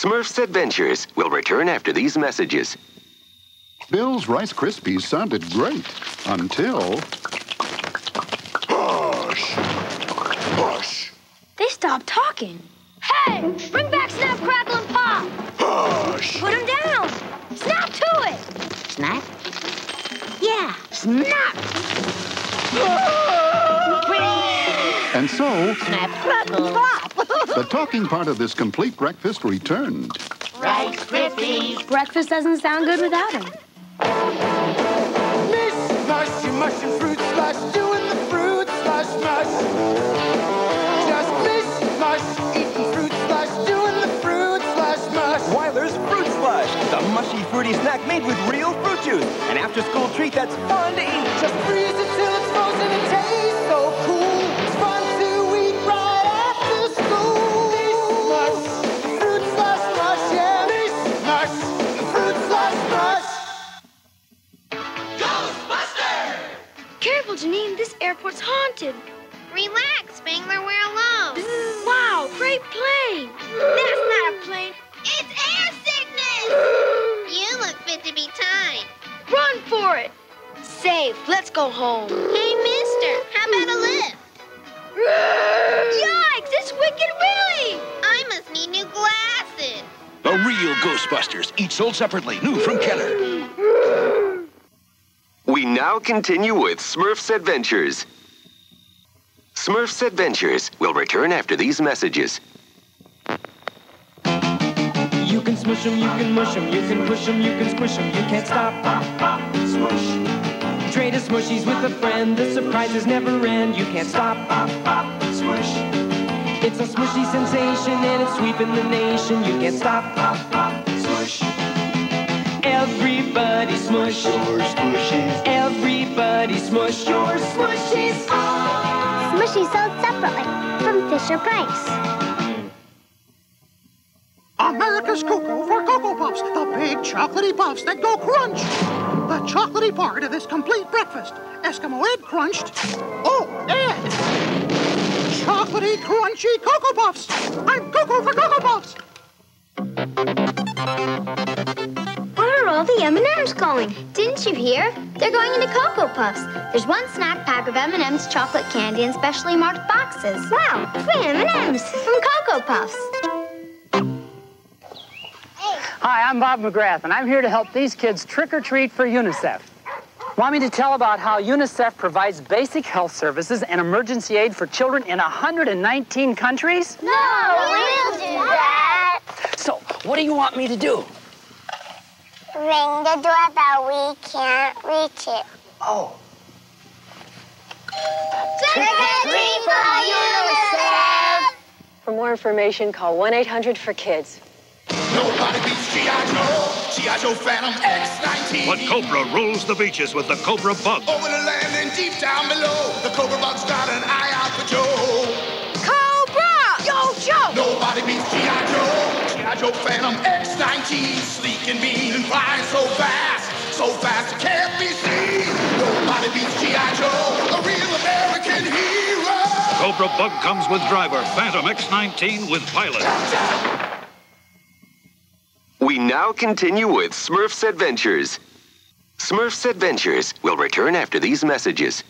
Smurf's Adventures will return after these messages. Bill's Rice Krispies sounded great until. Hush! Hush! They stopped talking. Hey, bring back Snap, Crackle, and Pop. Hush! Put him down. Snap to it. Snap? Yeah, snap! Ah. And so, Snap, crackle, pop! The talking part of this complete breakfast returned. Rice Krispies! Breakfast doesn't sound good without him. Mish, mushy, mushy fruit slush, doing the fruit slush mush. Just mish, mush, eating fruit slush, doing the fruit slush mush. Weiler's Fruit Slush, the mushy, fruity snack made with real fruit juice. An after-school treat that's fun to eat. Just freeze it till it's frozen and tastes Janine. This airport's haunted. Relax, Spengler, we're alone. Wow, great plane. That's not a plane. It's air sickness! you look fit to be tied. Run for it. Safe. Let's go home. Hey, mister, how about a lift? Yikes! It's Wicked Willie. I must need new glasses. The real Ghostbusters, each sold separately, new from Kenner. Now continue with Smurf's Adventures. Smurf's Adventures will return after these messages. You can smush 'em, you can mush 'em, you can push 'em, you can squish 'em, you can't stop. Smush. Trade a Smooshees with a friend, the surprises never end, you can't stop. Smush. It's a smushy sensation and it's sweeping the nation, you can't stop. Smush. Everybody smush. Your Smooshees. Everybody smush your Smooshees. Smooshee sold separately from Fisher Price. America's Cocoa for Cocoa Puffs, the big chocolatey puffs that go crunch. The chocolatey part of this complete breakfast. Eskimo Ed crunched. Oh, Ed! Chocolatey, crunchy Cocoa Puffs. I'm Cocoa for Cocoa Puffs. Where are all the M&Ms going? Didn't you hear? They're going into Cocoa Puffs. There's one snack pack of M&M's chocolate candy in specially marked boxes. Wow, free M&Ms from Cocoa Puffs. Hi, I'm Bob McGrath, and I'm here to help these kids trick or treat for UNICEF. Want me to tell about how UNICEF provides basic health services and emergency aid for children in 119 countries? No, we'll do that. So, what do you want me to do? Ring the doorbell. We can't reach it. Oh. Trick or treat for UNICEF. For more information, call 1 800 for kids. Nobody beats G.I. Joe. G.I. Joe Phantom X-19. But Cobra rules the beaches with the Cobra Bug. Over the land and deep down below, the Cobra Bug's got an eye out for Joe. Cobra! Yo, Joe! Nobody beats G.I. Joe. G.I. Joe Phantom X-19. Sleek and mean and flying so fast. So fast it can't be seen. Nobody beats G.I. Joe. A real American hero. Cobra Bug comes with driver, Phantom X19 with pilot. We now continue with Smurf's Adventures. Smurf's Adventures will return after these messages.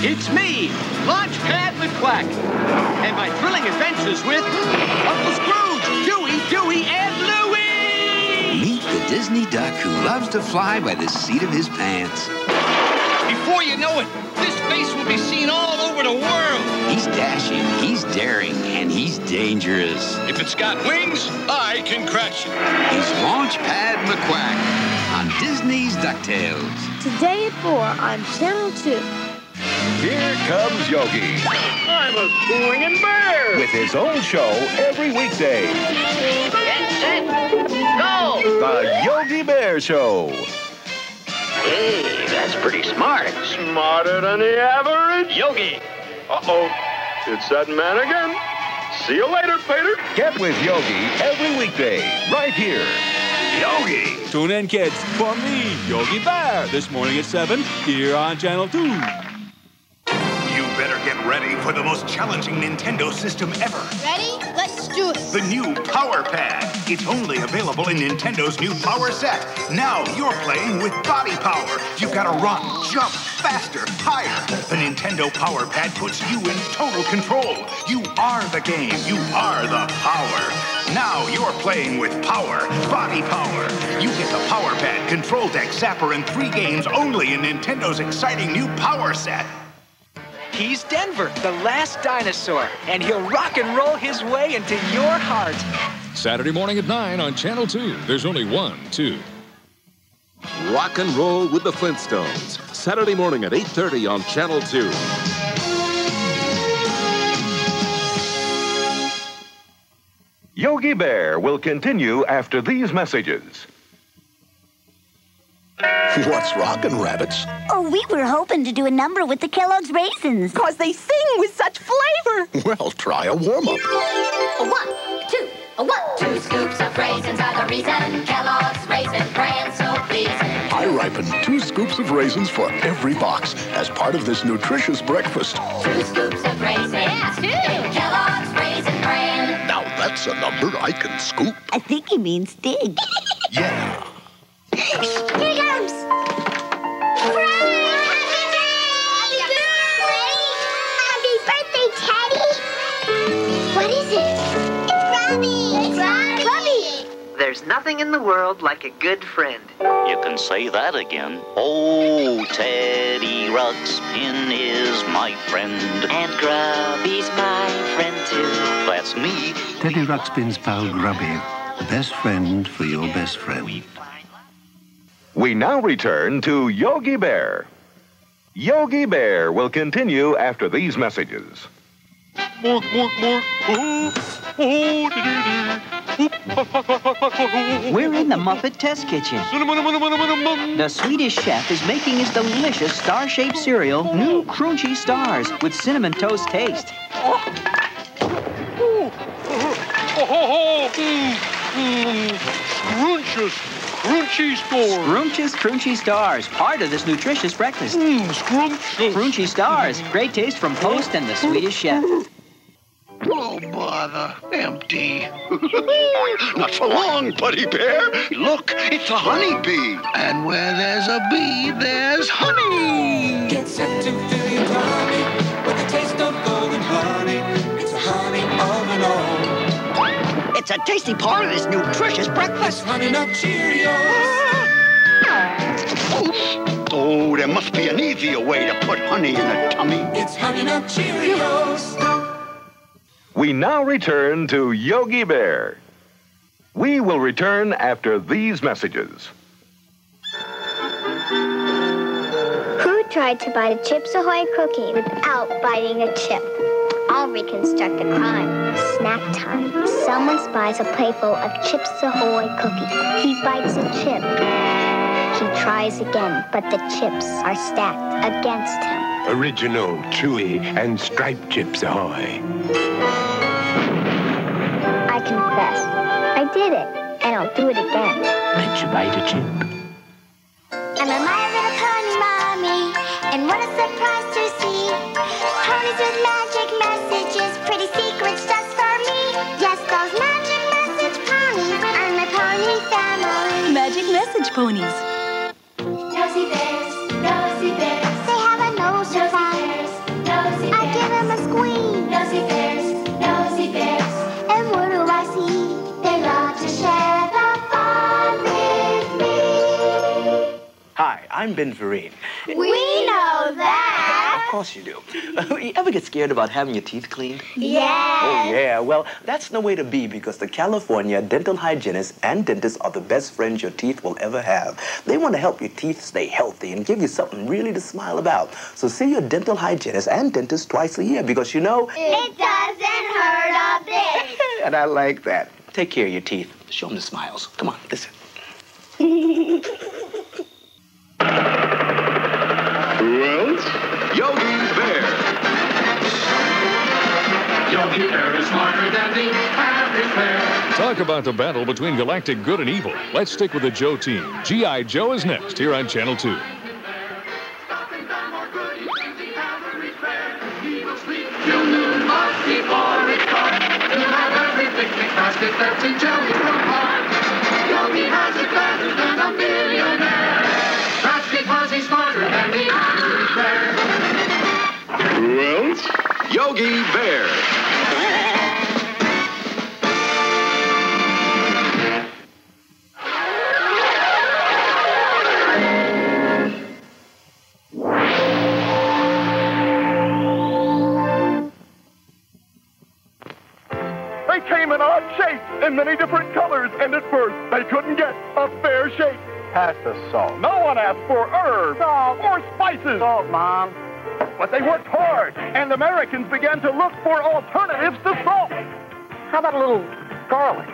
It's me, Launchpad McQuack, and my thrilling adventures with Uncle Scrooge, Huey, Dewey, and Louie! Meet the Disney duck who loves to fly by the seat of his pants. Before you know it, this face will be seen all over the world. He's dashing, he's daring, and he's dangerous. If it's got wings, I can crash it. He's Launchpad McQuack on Disney's DuckTales. Today at 4 on Channel 2. Here comes Yogi I'm a swinging bear! with his own show every weekday. No! The Yogi Bear Show. Hey, that's pretty smart. Smarter than the average? Yogi. Uh-oh. It's that man again. See you later, Peter. Get with Yogi every weekday, right here. Yogi. Tune in, kids, for me, Yogi Bear, this morning at 7 here on Channel 2. Get ready for the most challenging Nintendo system ever. Ready? Let's do it. The new Power Pad. It's only available in Nintendo's new Power Set. Now you're playing with body power. You've got to run, jump, faster, higher. The Nintendo Power Pad puts you in total control. You are the game. You are the power. Now you're playing with power, body power. You get the Power Pad, Control Deck, Zapper, and three games only in Nintendo's exciting new Power Set. He's Denver, the last dinosaur, and he'll rock and roll his way into your heart. Saturday morning at 9 on Channel 2. There's only one, two. Rock and roll with the Flintstones. Saturday morning at 8.30 on Channel 2. Yogi Bear will continue after these messages. What's rockin', rabbits? Oh, we were hoping to do a number with the Kellogg's raisins. Because they sing with such flavor. Well, try a warm up. A one, two, a one. Two scoops of raisins are the reason Kellogg's Raisin Bran so pleasing. I ripen two scoops of raisins for every box as part of this nutritious breakfast. Two scoops of raisins. Yeah, two. In Kellogg's Raisin Bran. Now that's a number I can scoop. I think he means dig. Yeah. What is it? It's Robbie. It's Robbie. Robbie. There's nothing in the world like a good friend. You can say that again. Oh, Teddy Ruxpin is my friend. And Grubby's my friend too. That's me. Teddy Ruxpin's pal Grubby, the best friend for your best friend. We now return to Yogi Bear. Yogi Bear will continue after these messages. Mork, mork, mork. We're in the Muppet Test Kitchen. The Swedish chef is making his delicious star-shaped cereal, new crunchy stars with cinnamon toast taste. Oh, oh, oh, oh. mm, mm, scrumptious, crunchy stars. Scrumptious Crunchy Stars, part of this nutritious breakfast. Mmm, scrumptious. Crunchy Stars, great taste from Post and the Swedish chef. Oh, bother. Empty. Not for long, Buddy Bear. Look, it's a honeybee. And where there's a bee, there's honey. Get set to fill your tummy with the taste of golden honey. It's a honey of an all. It's a tasty part of this nutritious breakfast. Honey Nut Cheerios. There must be an easier way to put honey in a tummy. It's Honey Nut Cheerios. We now return to Yogi Bear. We will return after these messages. Who tried to bite a Chips Ahoy cookie without biting a chip? I'll reconstruct the crime. Snack time. Someone spies a playful of Chips Ahoy cookie. He bites a chip. He tries again, but the chips are stacked against him. Original, chewy, and striped chips ahoy. I confess, I did it, and I'll do it again. Bet you bite a chip. I'm a My Little Pony mommy, and what a surprise to see. Ponies with magic messages, pretty secrets just for me. Yes, those magic message ponies are my pony family. Magic message ponies. I'm Vereen. We know that. Of course you do. you ever get scared about having your teeth cleaned? Yeah. Oh, yeah. Well, that's no way to be because the California dental hygienists and dentists are the best friends your teeth will ever have. They want to help your teeth stay healthy and give you something really to smile about. So see your dental hygienist and dentist twice a year because you know, It doesn't hurt a bit. and I like that. Take care of your teeth. Show them the smiles. Come on, listen. Talk about the battle between galactic good and evil. Let's stick with the Joe team. G.I. Joe is next here on Channel 2. basket that's in jelly Pass the salt. No one asked for herbs or spices. Salt, Mom. But they worked hard, and Americans began to look for alternatives to salt. How about a little garlic?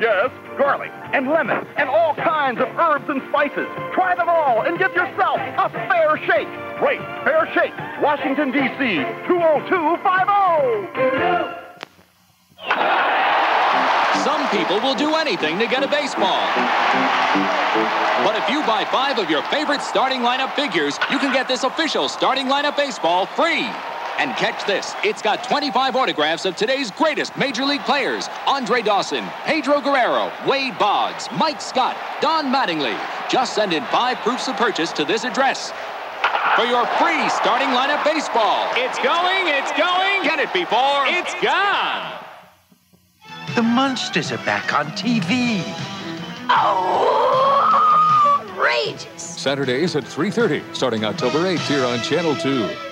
Yes, garlic and lemon and all kinds of herbs and spices. Try them all and give yourself a fair shake. Great, fair shake, Washington, D.C. 20250. People will do anything to get a baseball. But if you buy five of your favorite starting lineup figures, you can get this official starting lineup baseball free. And catch this it's got 25 autographs of today's greatest Major League players Andre Dawson, Pedro Guerrero, Wade Boggs, Mike Scott, Don Mattingly. Just send in five proofs of purchase to this address. For your free starting lineup baseball. It's going, it's going. Get it before it's gone. The monsters are back on TV. Outrageous! Oh, Saturdays at 3.30, starting October 8th here on Channel 2.